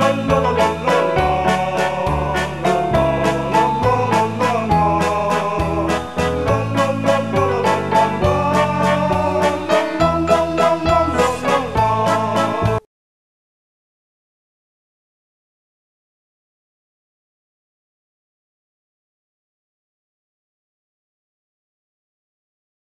no, no, no.